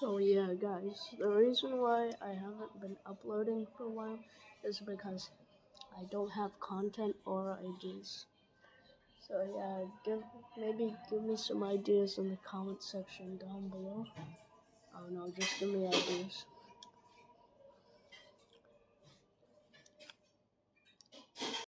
So yeah, guys, the reason why I haven't been uploading for a while is because I don't have content or ideas. So yeah, give maybe give me some ideas in the comment section down below. I don't know, just give me ideas.